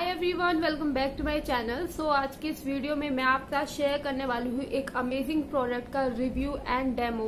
Hi everyone welcome back to my channel so आज के इस वीडियो में मैं आपका शेयर करने वाली हूँ एक अमेजिंग प्रोडक्ट का review and demo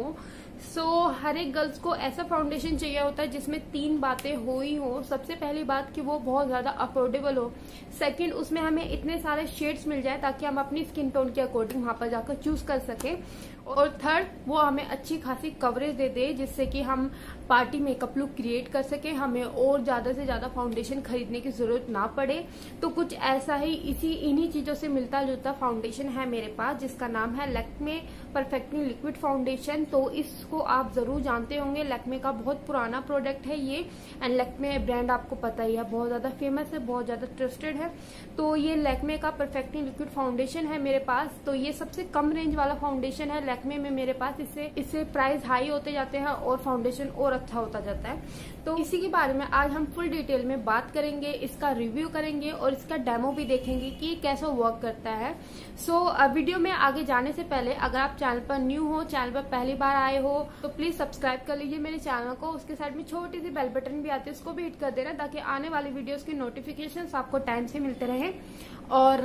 so so, हर एक गर्ल्स को ऐसा फाउंडेशन चाहिए होता है जिसमें तीन बातें हो ही हो। सबसे पहली बात कि वो बहुत ज़्यादा अफोर्डेबल हो। सेकंड उसमें हमें इतने सारे शेड्स मिल जाए ताकि हम अपनी स्किन टोन के अकॉर्डिंग वहाँ पर जाकर चूज़ कर सके। और थर्ड वो हमें अच्छी खासी कवरेज दे दे जिससे कि हम पार्टी मेकअप लुक क्रिएट कर सके। हमें और ज़्यादा से ज़्यादा फाउंडेशन खरीदने की ज़रूरत ना पड़े। तो कुछ ऐसा ही इसी इन्हीं चीज़ों से मिलता जुलता फाउंडेशन है मेरे पास जिसका नाम है लेक्मे परफेक्टली लिक्विड फाउंडेशन तो इसको आप ज़रूर जानते होंगे। लेक्मे का बहुत पुराना प्रोडक्ट है ये एंड लेक्मे ब्रांड आपको पता ही है। बहुत ज़्यादा फ़ेमस है, बहुत ज़्यादा ट्रस्टेड है। तो ये लेक्मे का परफेक्टली लिक्विड फाउंडेशन है मेरे पास। तो ये सबसे कम रेंज वाला फाउंडेशन है लैक्मे में मेरे पास। इससे इससे प्राइस हाई होते जाते हैं और फाउंडेशन और अच्छा होता जाता है। तो इसी के बारे में आज हम फुल डिटेल में बात करेंगे इसका रिव्यू करेंगे और इसका डेमो भी देखेंगे कि कैसा वर्क करता है। सो so, वीडियो में आगे जाने से पहले अगर आप चैनल पर न्यू हो चैनल पर पहली बार आए हो तो प्लीज़ सब्सक्राइब कर लीजिए मेरे चैनल को। उसके साइड में छोटी सी बेल बटन भी आती है उसको भी हिट कर देना ताकि आने वाली वीडियोस की नोटिफिकेशन आपको टाइम से मिलते रहे। और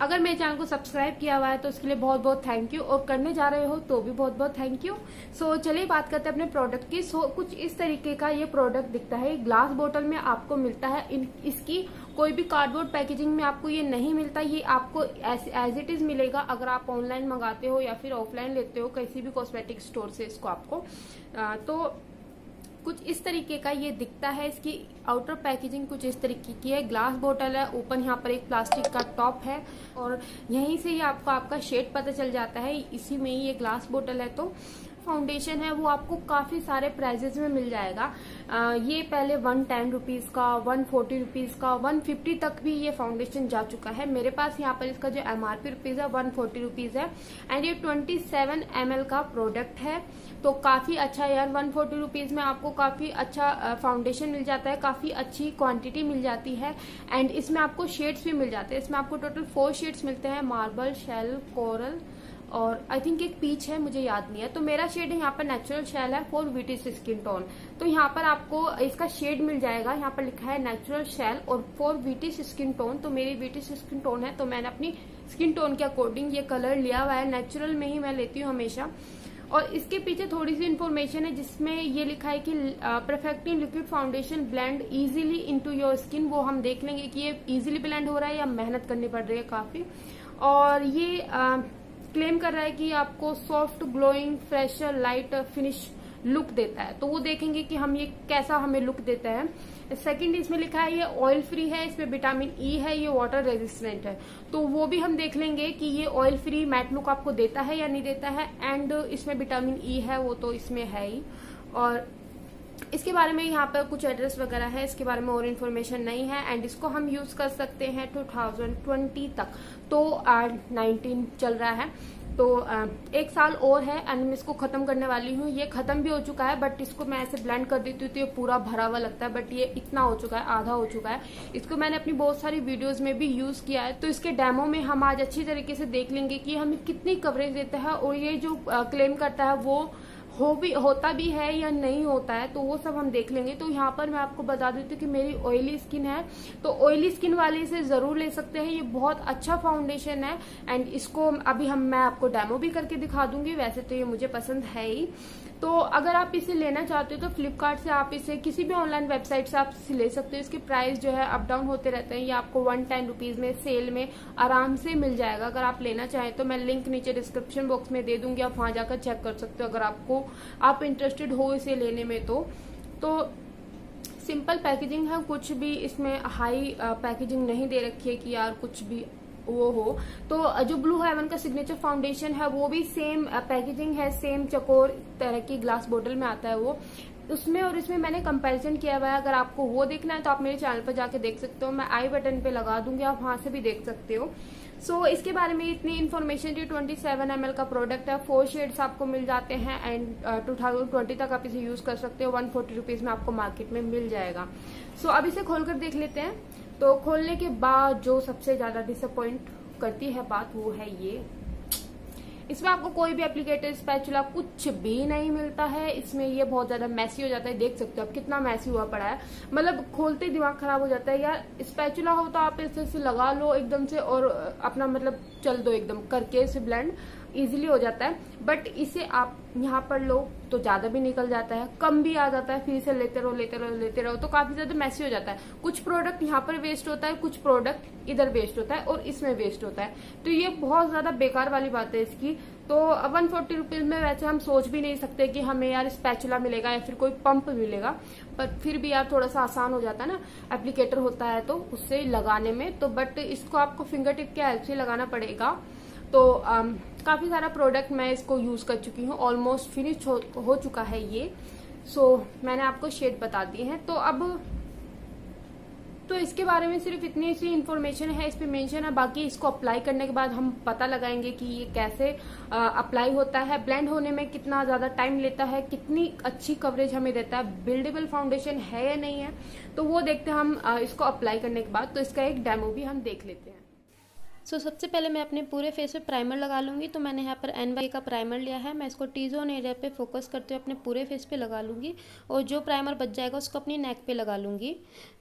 अगर मेरे चैनल को सब्सक्राइब किया हुआ है तो उसके लिए बहुत बहुत थैंक यू और करने जा रहे हो तो भी बहुत बहुत थैंक यू सो so, चलिए बात करते हैं अपने प्रोडक्ट की। सो so, कुछ इस तरीके का ये प्रोडक्ट दिखता है। ग्लास बोतल में आपको मिलता है। इन, इसकी कोई भी कार्डबोर्ड पैकेजिंग में आपको ये नहीं मिलता। ये आपको एज इट इज़ मिलेगा अगर आप ऑनलाइन मंगाते हो या फिर ऑफलाइन लेते हो किसी भी कॉस्मेटिक स्टोर से इसको आपको। आ, तो कुछ इस तरीके का ये दिखता है, इसकी आउटर पैकेजिंग कुछ इस तरीके की है। ग्लास बोतल है ओपन यहाँ पर एक प्लास्टिक का टॉप है और यहीं से ही आपको आपका शेड पता चल जाता है। इसी में ही ये ग्लास बोतल है तो फाउंडेशन है वो आपको काफ़ी सारे प्राइजेस में मिल जाएगा। आ, ये पहले वन टेन रुपीज़ का वन फोर्टी रुपीज़ का वन फिफ्टी तक भी ये फाउंडेशन जा चुका है। मेरे पास यहाँ पर इसका जो एम एमआरपी रुपीज़ है वन फोर्टी रुपीज़ है। एंड ये ट्वेंटी सेवन एम एल का प्रोडक्ट है। तो काफ़ी अच्छा यार वन फोर्टी रुपीज़ में आपको काफ़ी अच्छा फाउंडेशन मिल जाता है काफ़ी अच्छी क्वांटिटी मिल जाती है। एंड इसमें आपको शेड्स भी मिल जाते हैं। इसमें आपको टोटल फोर शेड्स मिलते हैं मार्बल शेल कोरल और आई थिंक एक पीच है मुझे याद नहीं है। तो मेरा शेड यहाँ पर नेचुरल शेल है फॉर वीटिस स्किन टोन तो यहाँ पर आपको इसका शेड मिल जाएगा। यहाँ पर लिखा है नेचुरल शेल और फॉर वीटिस स्किन टोन तो मेरी वीटिस स्किन टोन है तो मैंने अपनी स्किन टोन के अकॉर्डिंग ये कलर लिया हुआ है। नेचुरल में ही मैं लेती हूँ हमेशा। और इसके पीछे थोड़ी सी इन्फॉर्मेशन है जिसमें ये लिखा है कि perfectly liquid foundation blend easily into your skin वो हम देख लेंगे कि ये इजीली ब्लेंड हो रहा है या मेहनत करनी पड़ रही है काफ़ी। और ये आ, क्लेम कर रहा है कि आपको soft glowing fresher light finish look देता है। तो वो देखेंगे कि हम ये कैसा हमें लुक देता है। सेकंड इसमें लिखा है, ये ऑयल फ्री है, इसमें विटामिन ई e है, ये वाटर रेजिस्टेंट है। तो वो भी हम देख लेंगे कि ये ऑयल फ्री मैट लुक आपको देता है या नहीं देता है। एंड इसमें विटामिन ई e है, वो तो इसमें है ही। और इसके बारे में यहाँ पर कुछ एड्रेस वगैरह है इसके बारे में और इन्फॉर्मेशन नहीं है एंड इसको हम यूज़ कर सकते हैं 2020 तक। तो नाइनटीन चल रहा है। तो आ, एक साल और है एंड मैं इसको खत्म करने वाली हूँ। ये खत्म भी हो चुका है बट इसको मैं ऐसे ब्लेंड कर देती हूँ तो ये पूरा भरा हुआ लगता है बट ये इतना हो चुका है आधा हो चुका है। इसको मैंने अपनी बहुत सारी वीडियोस में भी यूज़ किया है तो इसके डेमो में हम आज अच्छी तरीके से देख लेंगे कि हमें कितनी कवरेज देता है और ये जो क्लेम करता है वो हो भी, होता भी है या नहीं होता है तो वो सब हम देख लेंगे। तो यहाँ पर मैं आपको बता देती हूँ कि मेरी ऑयली स्किन है। तो ऑयली स्किन वाले इसे ज़रूर ले सकते हैं। ये बहुत अच्छा फाउंडेशन है। एंड इसको अभी हम, मैं आपको डेमो भी करके दिखा दूँगी। वैसे तो ये मुझे पसंद है ही। तो अगर आप इसे लेना चाहते हो तो फ्लिपकार्ट से आप इसे किसी भी ऑनलाइन वेबसाइट से आप ले सकते हो। इसके प्राइस जो है अप डाउन होते रहते हैं। ये आपको वन टेन रुपीज़ में सेल में आराम से मिल जाएगा। अगर आप लेना चाहें तो मैं लिंक नीचे डिस्क्रिप्शन बॉक्स में दे दूँगी। आप वहाँ जाकर चेक कर सकते हो अगर आपको, आप इंटरेस्टेड हो इसे लेने में तो। तो सिंपल पैकेजिंग है। कुछ भी इसमें हाई पैकेजिंग नहीं दे रखी है कि यार कुछ भी वो हो। तो जो ब्लू हेवन का सिग्नेचर फाउंडेशन है वो भी सेम पैकेजिंग है सेम चकोर तरह की ग्लास बोतल में आता है वो। उसमें और इसमें मैंने कंपैरिजन किया हुआ है। अगर आपको वो देखना है तो आप मेरे चैनल पर जाके देख सकते हो। मैं आई बटन पे लगा दूँगी आप वहाँ से भी देख सकते हो। सो so, इसके बारे में इतनी इन्फॉर्मेशन जो 27 सेवन का प्रोडक्ट है। फोर शेड्स आपको मिल जाते हैं एंड टू थाउज़ेंड ट्वेंटी तक आप इसे यूज़ कर सकते हो। वन फोर्टी में आपको मार्केट में मिल जाएगा। सो so, अब इसे खोलकर देख लेते हैं। तो खोलने के बाद जो सबसे ज़्यादा डिसअपॉइंट करती है बात वो है ये। इसमें आपको कोई भी एप्लीकेटर स्पैचुला कुछ भी नहीं मिलता है। इसमें ये बहुत ज़्यादा मैसी हो जाता है। देख सकते हो आप कितना मैसी हुआ पड़ा है। मतलब खोलते ही दिमाग खराब हो जाता है। यार स्पैचुला हो तो आप इसे लगा लो एकदम से और अपना मतलब चल दो एकदम, करके इसे ब्लेंड इजीली हो जाता है बट इसे आप यहाँ पर लो तो ज़्यादा भी निकल जाता है कम भी आ जाता है फिर इसे लेते रहो लेते रहो लेते रहो तो काफ़ी ज़्यादा मैसी हो जाता है। कुछ प्रोडक्ट यहाँ पर वेस्ट होता है कुछ प्रोडक्ट इधर वेस्ट होता है और इसमें वेस्ट होता है। तो ये बहुत ज़्यादा बेकार वाली बात है इसकी। तो वन फोर्टी रुपीज़ में वैसे हम सोच भी नहीं सकते कि हमें यार स्पैचुला मिलेगा या फिर कोई पंप मिलेगा पर फिर भी यार थोड़ा सा आसान हो जाता है ना एप्लीकेटर होता है तो उससे लगाने में। तो बट इसको आपको फिंगर टिप के हेल्प से लगाना पड़ेगा। तो um, काफ़ी सारा प्रोडक्ट मैं इसको यूज़ कर चुकी हूँ ऑलमोस्ट फिनिश हो, हो चुका है ये। सो so, मैंने आपको शेड बता दिए हैं। तो अब तो इसके बारे में सिर्फ़ इतनी सी इन्फॉर्मेशन है इस पे मेंशन है। बाकी इसको अप्लाई करने के बाद हम पता लगाएँगे कि ये कैसे अप्लाई होता है। ब्लेंड होने में कितना ज़्यादा टाइम लेता है कितनी अच्छी कवरेज हमें देता है बिल्डेबल फाउंडेशन है या नहीं है। तो वो देखते हैं हम इसको अप्लाई करने के बाद। तो इसका एक डेमो भी हम देख लेते हैं। सो so, सबसे पहले मैं अपने पूरे फेस पे प्राइमर लगा लूँगी। तो मैंने यहाँ पर एन वाई का प्राइमर लिया है। मैं इसको टी जोन एरिया पे फोकस करते हुए अपने पूरे फेस पे लगा लूँगी। और जो प्राइमर बच जाएगा उसको अपनी नेक पे लगा लूँगी।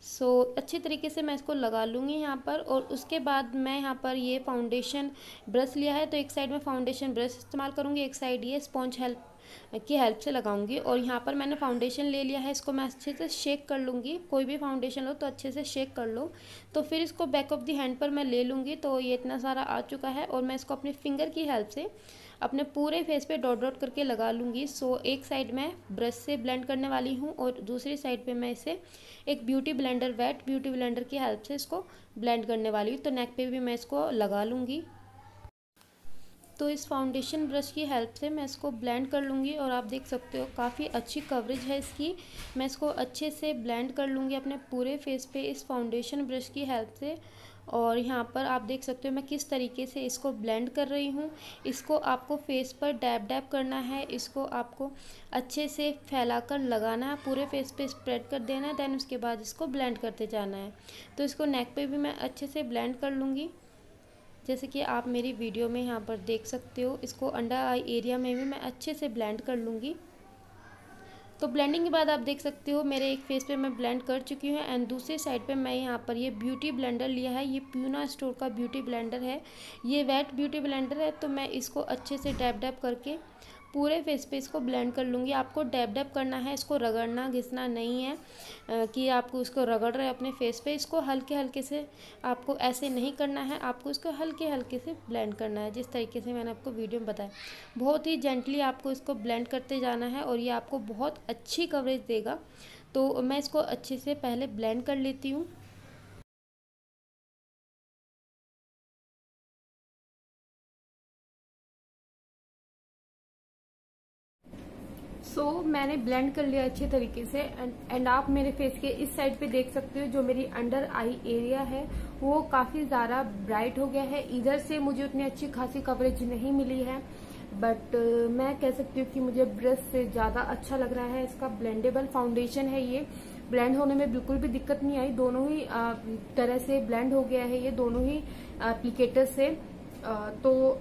सो so, अच्छी तरीके से मैं इसको लगा लूँगी यहाँ पर। और उसके बाद मैं यहाँ पर ये फाउंडेशन ब्रश लिया है। तो एक साइड में फाउंडेशन ब्रश इस्तेमाल करूँगी एक साइड ये स्पॉन्ज हेल्प की हेल्प से लगाऊँगी और यहाँ पर मैंने फाउंडेशन ले लिया है, इसको मैं अच्छे से शेक कर लूँगी। कोई भी फाउंडेशन हो तो अच्छे से शेक कर लो। तो फिर इसको बैक ऑफ़ दी हैंड पर मैं ले लूँगी तो ये इतना सारा आ चुका है और मैं इसको अपने फिंगर की हेल्प से अपने पूरे फेस पे डॉट डॉट करके लगा लूँगी। सो एक साइड में ब्रश से ब्लेंड करने वाली हूँ और दूसरी साइड पे मैं इसे एक beauty blender wet beauty blender की हेल्प से इसको ब्लेंड करने वाली हूँ। तो नेक पे भी मैं इसको लगा लूँगी। तो इस फाउंडेशन ब्रश की हेल्प से मैं इसको ब्लेंड कर लूँगी और आप देख सकते हो काफ़ी अच्छी कवरेज है इसकी। मैं इसको अच्छे से ब्लेंड कर लूँगी अपने पूरे फेस पे इस फाउंडेशन ब्रश की हेल्प से। और यहाँ पर आप देख सकते हो मैं किस तरीके से इसको ब्लेंड कर रही हूँ। इसको आपको फेस पर डैब डैब करना है, इसको आपको अच्छे से फैला कर लगाना है, पूरे फेस पे स्प्रेड कर देना है देन उसके बाद इसको ब्लेंड करते जाना है। तो इसको नेक पे भी मैं अच्छे से ब्लेंड कर लूँगी। जैसे कि आप मेरी वीडियो में यहाँ पर देख सकते हो, इसको अंडर आई एरिया में भी मैं अच्छे से ब्लेंड कर लूँगी। तो ब्लेंडिंग के बाद आप देख सकते हो, मेरे एक फेस पे मैं ब्लेंड कर चुकी हूँ एंड दूसरे साइड पे मैं यहाँ पर ये ब्यूटी ब्लेंडर लिया है। ये प्यूना स्टोर का ब्यूटी ब्लेंडर है। ये वेट ब्यूटी ब्लेंडर है तो मैं इसको अच्छे से डैप डैप करके पूरे फेस पे इसको ब्लेंड कर लूँगी। आपको डैब डैब करना है, इसको रगड़ना, घिसना नहीं है कि आपको इसको रगड़ रहे अपने फेस पे। इसको हल्के हल्के से आपको ऐसे नहीं करना है, आपको इसको हल्के हल्के से ब्लेंड करना है, जिस तरीके से मैंने आपको वीडियो में बताया। बहुत ही जेंटली आपको इसको ब्लेंड करते जाना है और ये आपको बहुत अच्छी कवरेज देगा। तो मैं इसको अच्छे से पहले ब्लेंड कर लेती हूँ। सो so, मैंने ब्लेंड कर लिया अच्छे तरीके से एंड आप मेरे फेस के इस साइड पे देख सकते हो जो मेरी अंडर आई एरिया है वो काफ़ी ज़्यादा ब्राइट हो गया है। इधर से मुझे उतनी अच्छी खासी कवरेज नहीं मिली है बट uh, मैं कह सकती हूँ कि मुझे ब्रश से ज़्यादा अच्छा लग रहा है। इसका ब्लेंडेबल फाउंडेशन है ये। ब्लेंड होने में बिल्कुल भी दिक्कत नहीं आई। दोनों ही आ, तरह से ब्लेंड हो गया है ये दोनों ही एप्लीकेटर से। आ, तो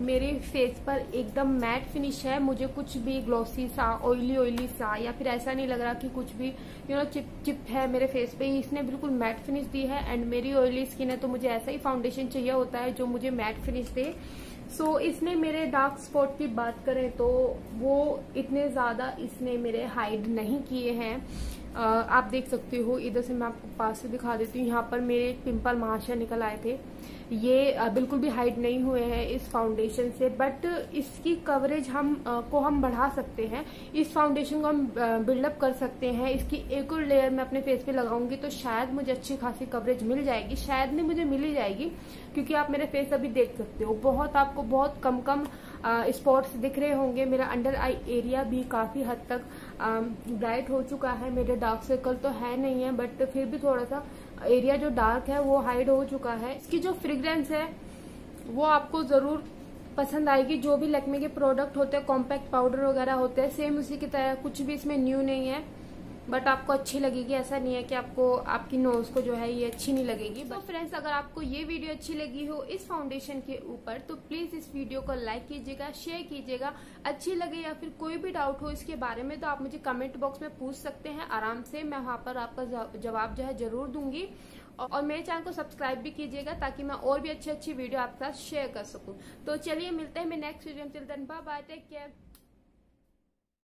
मेरे फेस पर एकदम मैट फिनिश है। मुझे कुछ भी ग्लॉसी सा ऑयली ऑयली सा या फिर ऐसा नहीं लग रहा कि कुछ भी यू नो चिप चिप है मेरे फेस पे। इसने बिल्कुल मैट फिनिश दी है एंड मेरी ऑयली स्किन है तो मुझे ऐसा ही फाउंडेशन चाहिए होता है जो मुझे मैट फिनिश दे। सो so, इसने मेरे डार्क स्पॉट की बात करें तो वो इतने ज़्यादा इसने मेरे हाइड नहीं किए हैं। आप देख सकते हो इधर से मैं आपको पास से दिखा देती हूँ। यहाँ पर मेरे पिंपल महाशय निकल आए थे। ये बिल्कुल भी हाइड नहीं हुए हैं इस फाउंडेशन से बट इसकी कवरेज हम को हम बढ़ा सकते हैं। इस फाउंडेशन को हम बिल्डअप कर सकते हैं। इसकी एक और लेयर मैं अपने फेस पे लगाऊँगी तो शायद मुझे अच्छी खासी कवरेज मिल जाएगी। शायद नहीं, मुझे मिल ही जाएगी, क्योंकि आप मेरे फेस अभी देख सकते हो। बहुत आपको बहुत कम कम स्पॉट्स दिख रहे होंगे। मेरा अंडर आई एरिया भी काफ़ी हद तक ब्राइट हो चुका है। मेरे डार्क सर्कल तो है नहीं है बट फिर भी थोड़ा सा एरिया जो डार्क है, वो हाइड हो चुका है। इसकी जो फ्रेग्रेंस है, वो आपको ज़रूर पसंद आएगी। जो भी लक्मे के प्रोडक्ट होते हैं कॉम्पैक्ट पाउडर वगैरह होते हैं सेम उसी की तरह, कुछ भी इसमें न्यू नहीं है। बट आपको अच्छी लगेगी ऐसा नहीं है कि आपको आपकी नोज़ को जो है ये अच्छी नहीं लगेगी तो फ्रेंड्स अगर आपको ये वीडियो अच्छी लगी हो इस फाउंडेशन के ऊपर तो प्लीज़ इस वीडियो को लाइक कीजिएगा शेयर कीजिएगा। अच्छी लगे या फिर कोई भी डाउट हो इसके बारे में तो आप मुझे कमेंट बॉक्स में पूछ सकते हैं आराम से। मैं वहाँ पर आपका जवाब जो है ज़रूर दूँगी। और मेरे चैनल को सब्सक्राइब भी कीजिएगा ताकि मैं और भी अच्छी अच्छी वीडियो आपके साथ शेयर कर सकूँ। तो चलिए मिलते हैं मैं नेक्स्ट वीडियो में। Bye bye take care